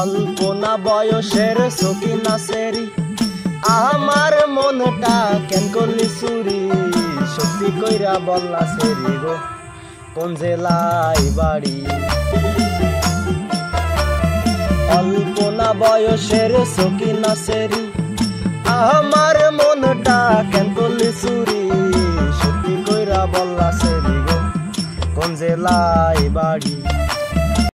অল্প না বয়সের সকিনা সেরি। আমার মনটা কেন করলি চুরি? সত্যি কইরা বললা সেরি গো, কোন জেলায় বাড়ি? অল্প না বয়সের সকিনা সেরি। আমার মনটা কেন করলি চুরি? সত্যি কইরা বললা সেরি গো, কোন জেলায়